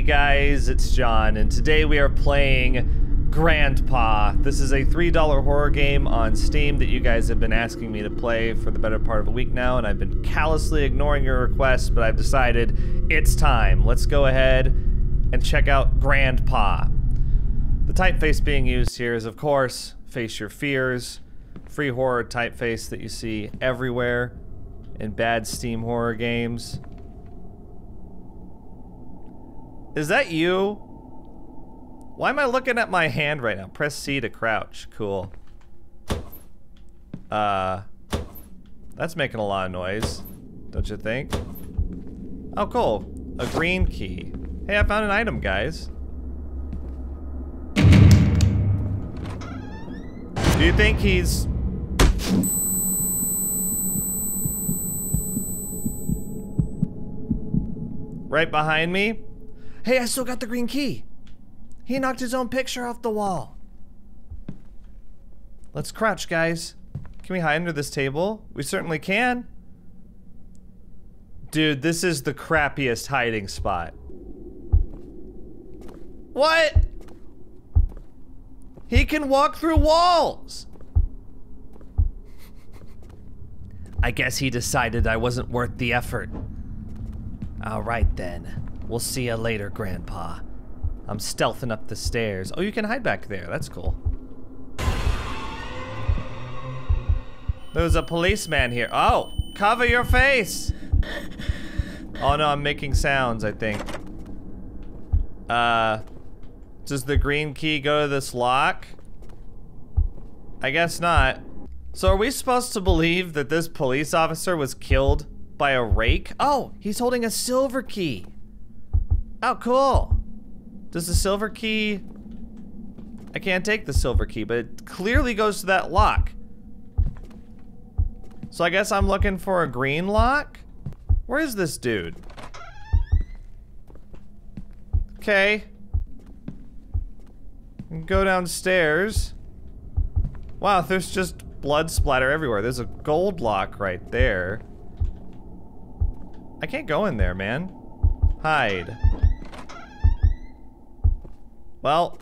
Hey guys, it's John, and today we are playing Grandpa. This is a $3 horror game on Steam that you guys have been asking me to play for the better part of a week now, and I've been callously ignoring your requests, but I've decided it's time. Let's go ahead and check out Grandpa. The typeface being used here is, of course, Face Your Fears, free horror typeface that you see everywhere in bad Steam horror games. Is that you? Why am I looking at my hand right now? Press C to crouch. Cool. Uh, that's making a lot of noise, don't you think? Oh, cool. A green key. Hey, I found an item, guys. Do you think he's... Right behind me? Hey, I still got the green key. He knocked his own picture off the wall. Let's crouch, guys. Can we hide under this table? We certainly can. Dude, this is the crappiest hiding spot. What? He can walk through walls. I guess he decided I wasn't worth the effort. All right then. We'll see you later, Grandpa. I'm stealthing up the stairs. Oh, you can hide back there. That's cool. There's a policeman here. Oh, cover your face. Oh no, I'm making sounds, I think. Uh, does the green key go to this lock? I guess not. So are we supposed to believe that this police officer was killed by a rake? Oh, he's holding a silver key. Oh, cool. Does the silver key... I can't take the silver key, but it clearly goes to that lock. So I guess I'm looking for a green lock? Where is this dude? Okay. Go downstairs. Wow, there's just blood splatter everywhere. There's a gold lock right there. I can't go in there, man. Hide. Well,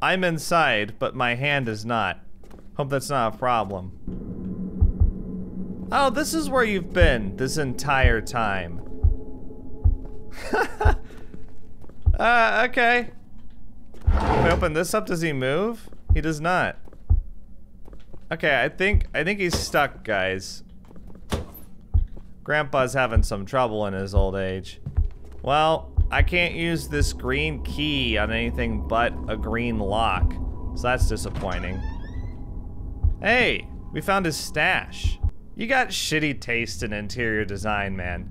I'm inside, but my hand is not. Hope that's not a problem. Oh, this is where you've been this entire time. uh, okay. If I open this up, does he move? He does not. Okay, I think I think he's stuck, guys. Grandpa's having some trouble in his old age. Well, I can't use this green key on anything but a green lock. So that's disappointing. Hey, we found his stash. You got shitty taste in interior design, man.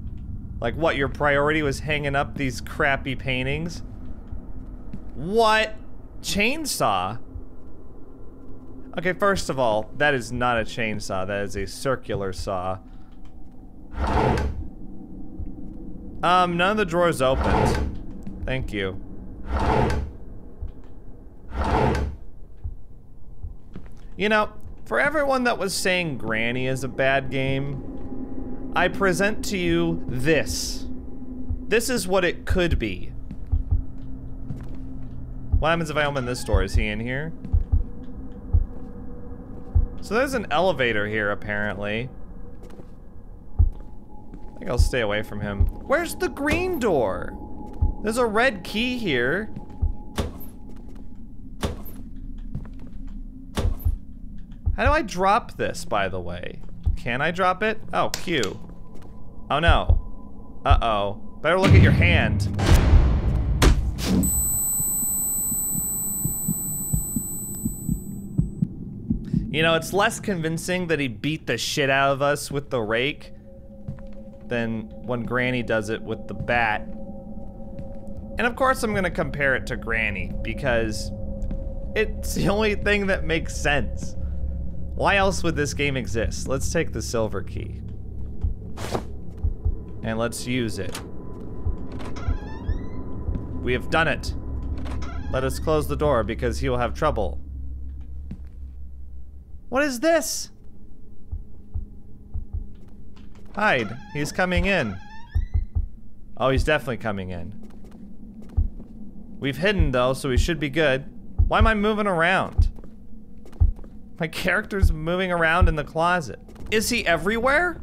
Like what, your priority was hanging up these crappy paintings? What? Chainsaw? Okay, first of all, that is not a chainsaw. That is a circular saw. Um, none of the drawers opened. Thank you. You know, for everyone that was saying Granny is a bad game, I present to you this. This is what it could be. What happens if I open this door? Is he in here? So there's an elevator here, apparently. I think I'll stay away from him. Where's the green door? There's a red key here. How do I drop this, by the way? Can I drop it? Oh, Q. Oh no. Uh-oh. Better look at your hand. You know, it's less convincing that he beat the shit out of us with the rake than when Granny does it with the bat. And of course I'm gonna compare it to Granny, because it's the only thing that makes sense. Why else would this game exist? Let's take the silver key. And let's use it. We have done it. Let us close the door because he will have trouble. What is this? Hide. He's coming in. Oh, he's definitely coming in. We've hidden though, so we should be good. Why am I moving around? My character's moving around in the closet. Is he everywhere?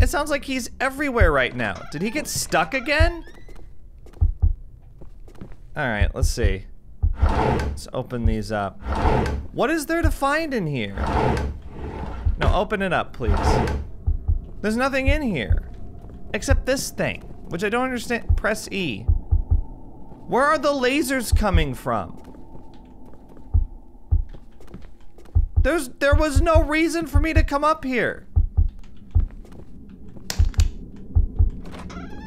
It sounds like he's everywhere right now. Did he get stuck again? All right, let's see. Let's open these up. What is there to find in here? Open it up, please. There's nothing in here. Except this thing, which I don't understand. Press E. Where are the lasers coming from? There's, there was no reason for me to come up here.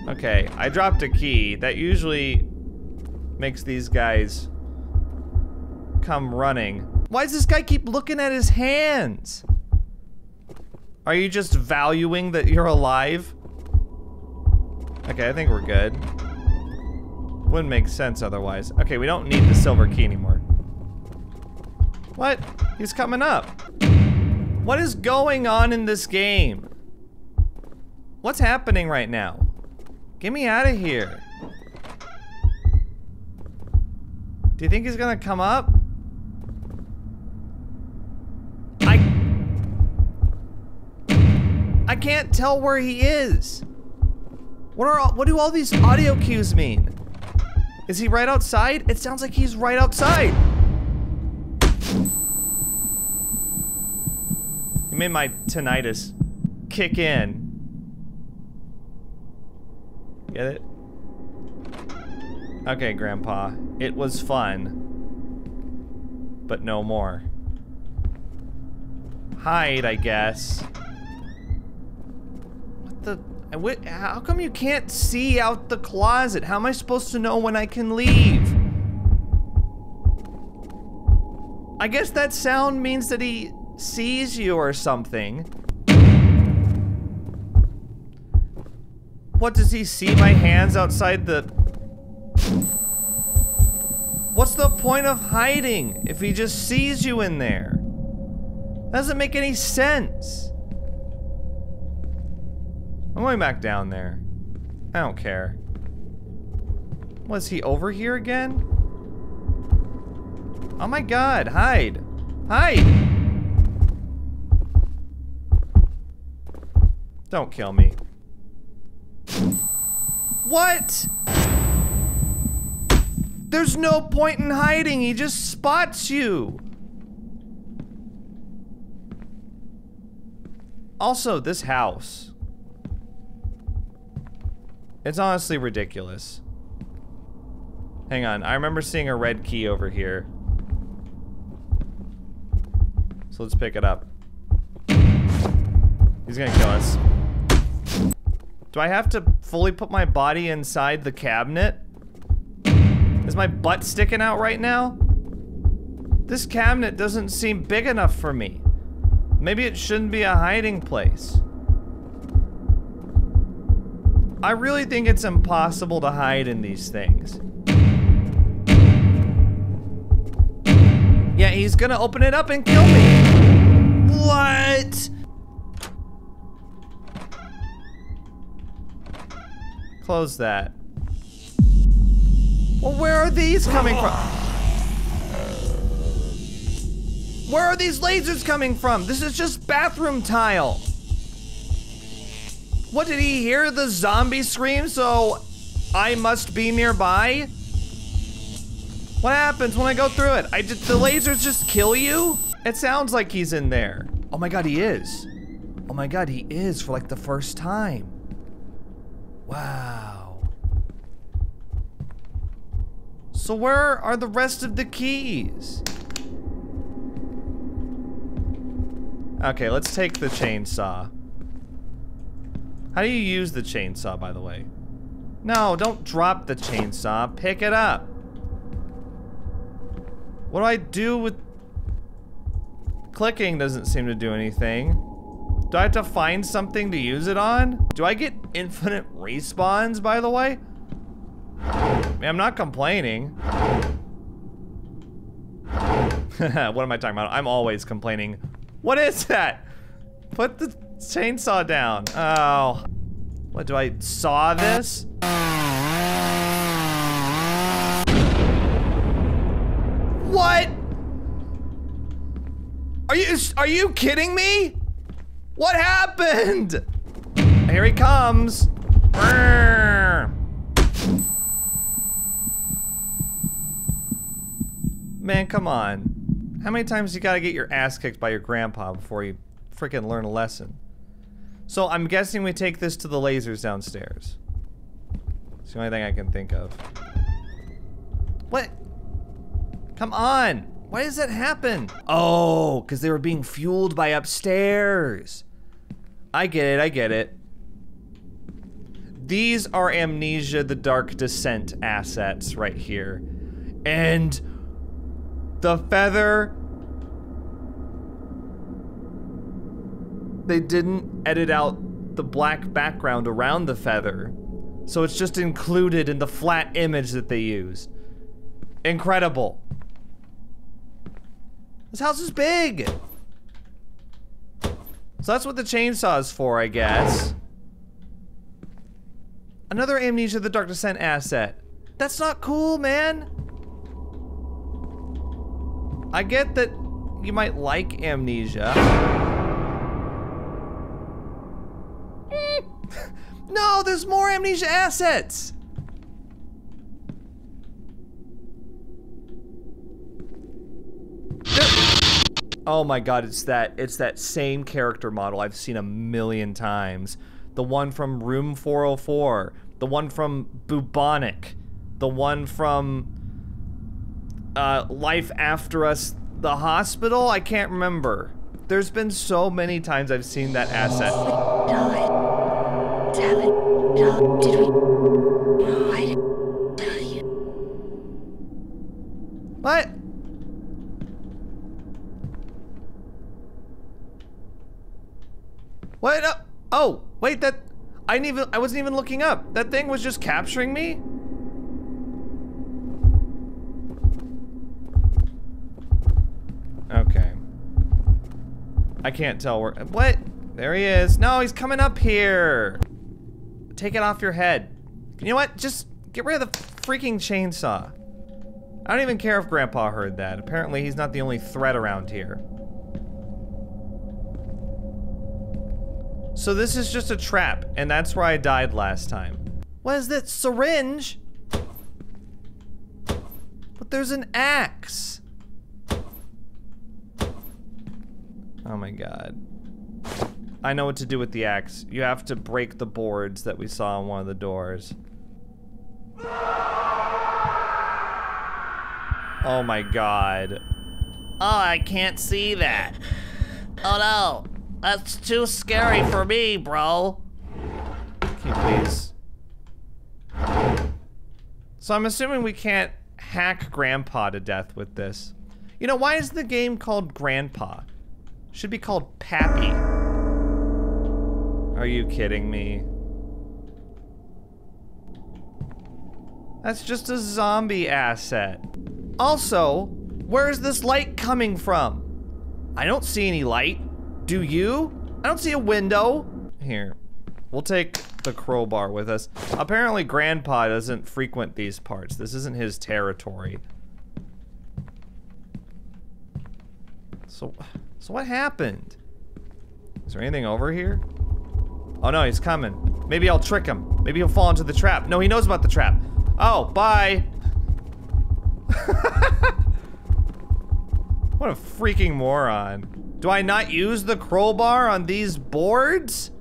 Okay, I dropped a key. That usually makes these guys come running. Why does this guy keep looking at his hands? Are you just valuing that you're alive? Okay, I think we're good. Wouldn't make sense otherwise. Okay, we don't need the silver key anymore. What? He's coming up. What is going on in this game? What's happening right now? Get me out of here. Do you think he's gonna come up? I... I can't tell where he is. What are all, what do all these audio cues mean? Is he right outside? It sounds like he's right outside. He made my tinnitus kick in. Get it? Okay, Grandpa. It was fun. But no more. Hide, I guess. What the... How come you can't see out the closet? How am I supposed to know when I can leave? I guess that sound means that he sees you or something. What, does he see my hands outside the... What's the point of hiding if he just sees you in there? Doesn't make any sense. I'm going back down there. I don't care. Was he over here again? Oh my god, hide. Hide! Don't kill me. What? There's no point in hiding, he just spots you. Also, this house. It's honestly ridiculous. Hang on, I remember seeing a red key over here. So let's pick it up. He's gonna kill us. Do I have to fully put my body inside the cabinet? Is my butt sticking out right now? This cabinet doesn't seem big enough for me. Maybe it shouldn't be a hiding place. I really think it's impossible to hide in these things. Yeah, he's gonna open it up and kill me. What? Close that. Well, where are these coming from? Where are these lasers coming from? This is just bathroom tile. What, did he hear the zombie scream, so I must be nearby? What happens when I go through it? I did the lasers just kill you? It sounds like he's in there. Oh my god, he is. Oh my god, he is for like the first time. Wow. So where are the rest of the keys? Okay, let's take the chainsaw. How do you use the chainsaw, by the way? No, don't drop the chainsaw. Pick it up. What do I do with... Clicking doesn't seem to do anything. Do I have to find something to use it on? Do I get infinite respawns, by the way? I mean, I'm not complaining. what am I talking about? I'm always complaining. What is that? Put the chainsaw down. Oh. What, do I saw this? What? Are you, are you kidding me? What happened? Here he comes. Man, come on. How many times you gotta get your ass kicked by your grandpa before you freaking learn a lesson? So I'm guessing we take this to the lasers downstairs. It's the only thing I can think of. What? Come on! Why does that happen? Oh, because they were being fueled by upstairs. I get it, I get it. These are Amnesia the Dark Descent assets right here. And the feather they didn't edit out the black background around the feather. So it's just included in the flat image that they used. Incredible. This house is big. So that's what the chainsaw is for, I guess. Another Amnesia the Dark Descent asset. That's not cool, man. I get that you might like Amnesia. No, there's more Amnesia assets. Oh my god, it's that it's that same character model I've seen a million times. The one from Room 404, the one from Bubonic, the one from uh, Life After Us, the hospital? I can't remember. There's been so many times I've seen that asset. Did we? What? What? Uh, oh, wait, that... I didn't even... I wasn't even looking up. That thing was just capturing me? Okay. I can't tell where- what? There he is. No, he's coming up here. Take it off your head. You know what? Just get rid of the freaking chainsaw. I don't even care if Grandpa heard that. Apparently he's not the only threat around here. So this is just a trap, and that's where I died last time. What is that syringe? But there's an axe. Oh my god. I know what to do with the axe. You have to break the boards that we saw on one of the doors. Oh my god. Oh, I can't see that. Oh no, that's too scary for me, bro. Can you please? So I'm assuming we can't hack Grandpa to death with this. You know, why is the game called Grandpa? Should be called Pappy. Are you kidding me? That's just a zombie asset. Also, where's this light coming from? I don't see any light. Do you? I don't see a window. Here, we'll take the crowbar with us. Apparently Grandpa doesn't frequent these parts. This isn't his territory. So, so what happened? Is there anything over here? Oh no, he's coming. Maybe I'll trick him. Maybe he'll fall into the trap. No, he knows about the trap. Oh, bye. what a freaking moron. Do I not use the crowbar on these boards?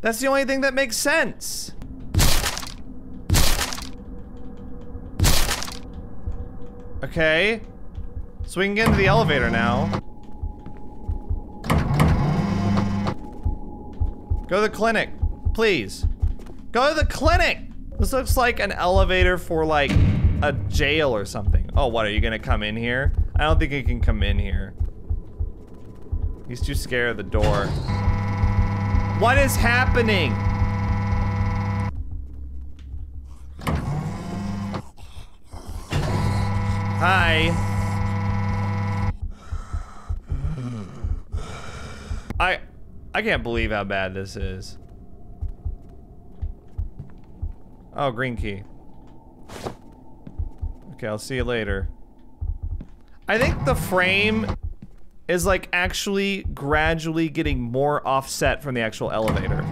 That's the only thing that makes sense. Okay. So we can get into the elevator now. Go to the clinic, please. Go to the clinic! This looks like an elevator for like a jail or something. Oh, what, are you gonna come in here? I don't think he can come in here. He's too scared of the door. What is happening? Hi. I I can't believe how bad this is. Oh, green key. Okay, I'll see you later. I think the frame is like actually gradually getting more offset from the actual elevator.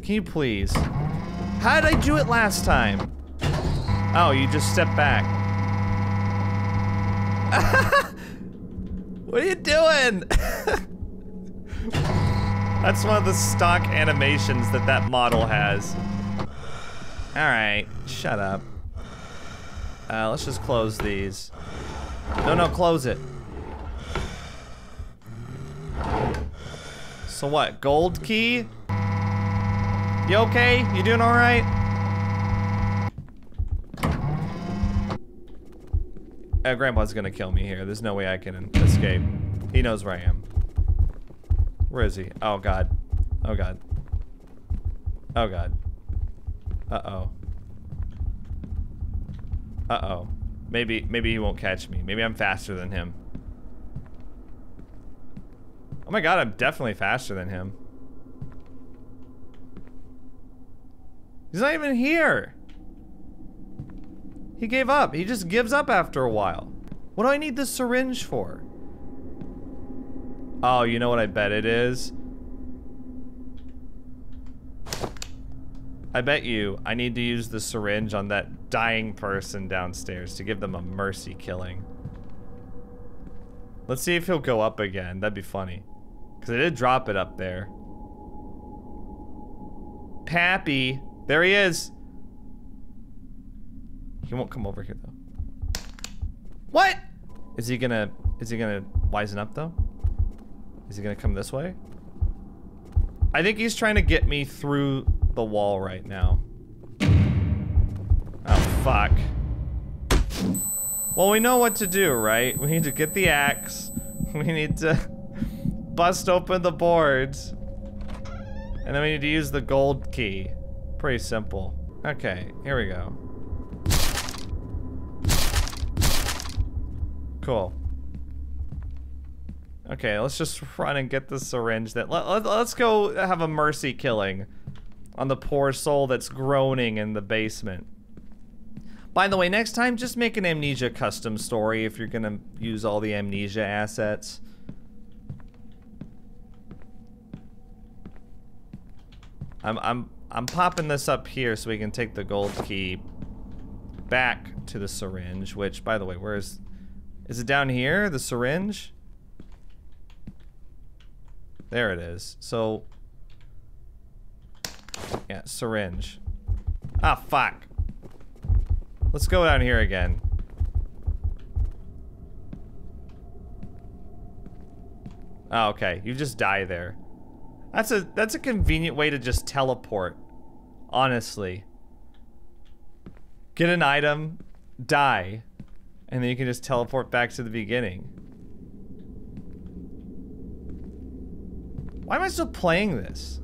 Can you please? How did I do it last time? Oh, you just step back. what are you doing? That's one of the stock animations that that model has. All right, shut up. Uh, let's just close these. No, no, close it. So what, gold key? You okay? You doing all right? Uh, Grandpa's gonna kill me here. There's no way I can escape. He knows where I am. Where is he? Oh god. Oh god. Oh god. Uh-oh. Uh-oh. Maybe, maybe he won't catch me. Maybe I'm faster than him. Oh my god, I'm definitely faster than him. He's not even here. He gave up. He just gives up after a while. What do I need this syringe for? Oh, you know what I bet it is? I bet you I need to use the syringe on that dying person downstairs to give them a mercy killing. Let's see if he'll go up again. That'd be funny. Because I did drop it up there. Pappy. There he is. He won't come over here though. What? Is he gonna, is he gonna wisen up though? Is he gonna come this way? I think he's trying to get me through the wall right now. Oh, fuck. Well, we know what to do, right? We need to get the axe. We need to bust open the boards. And then we need to use the gold key. Pretty simple. Okay, here we go. Cool. Okay, let's just run and get the syringe that let, let, let's go have a mercy killing on the poor soul that's groaning in the basement. By the way, next time just make an amnesia custom story if you're gonna use all the amnesia assets. I'm I'm I'm popping this up here so we can take the gold key back to the syringe, which by the way, where's is it down here, the syringe? There it is. So, yeah, syringe. Ah, fuck. Let's go down here again. Oh, okay. You just die there. That's a that's a convenient way to just teleport. Honestly. Get an item, die, and then you can just teleport back to the beginning. Why am I still playing this?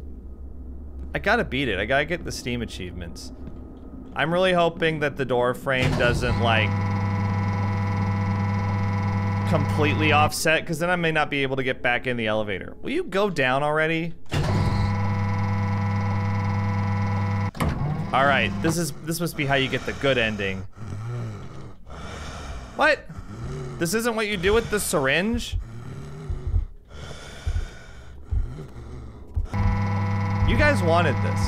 I gotta beat it. I gotta get the Steam achievements. I'm really hoping that the door frame doesn't, like, completely offset, because then I may not be able to get back in the elevator. Will you go down already? Alright, this is this must be how you get the good ending. What? This isn't what you do with the syringe? You guys wanted this.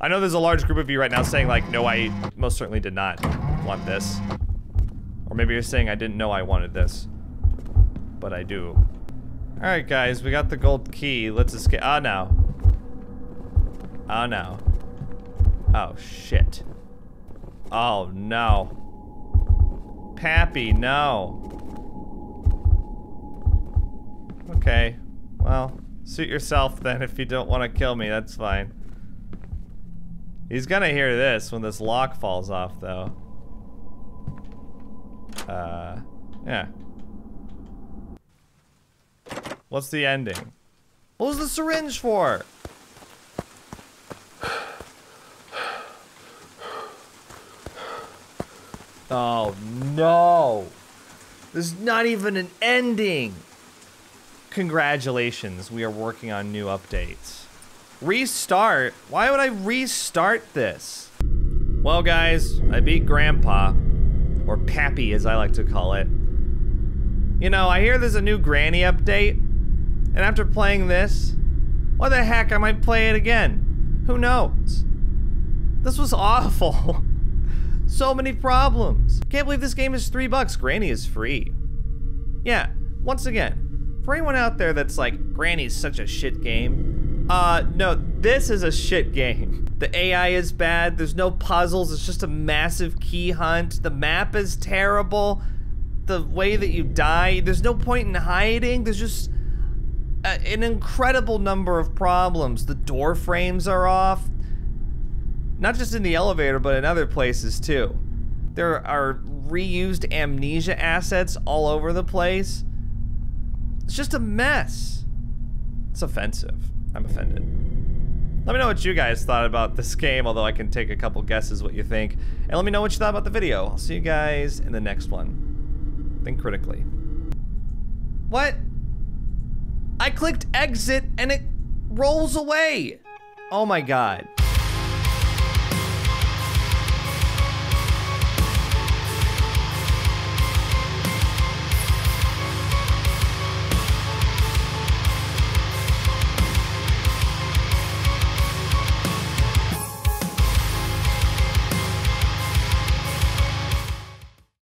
I know there's a large group of you right now saying like, no, I most certainly did not want this. Or maybe you're saying I didn't know I wanted this. But I do. Alright guys, we got the gold key. Let's escape. Oh no. Oh no. Oh shit. Oh, no. Pappy, no. Okay. Well, suit yourself then if you don't want to kill me, that's fine. He's gonna hear this when this lock falls off, though. Uh, yeah. What's the ending? What was the syringe for? Oh no! There's not even an ending! Congratulations, we are working on new updates. Restart? Why would I restart this? Well, guys, I beat Grandpa. Or Pappy, as I like to call it. You know, I hear there's a new Granny update. And after playing this, why the heck I might play it again? Who knows? This was awful. So many problems. Can't believe this game is three bucks. Granny is free. Yeah, once again, for anyone out there that's like, Granny's such a shit game. Uh, no, this is a shit game. The AI is bad, there's no puzzles, it's just a massive key hunt. The map is terrible. The way that you die, there's no point in hiding, there's just a, an incredible number of problems. The door frames are off. Not just in the elevator, but in other places too. There are reused amnesia assets all over the place. It's just a mess. It's offensive. I'm offended. Let me know what you guys thought about this game, although I can take a couple guesses what you think. And let me know what you thought about the video. I'll see you guys in the next one. Think critically. What? I clicked exit and it rolls away. Oh my god.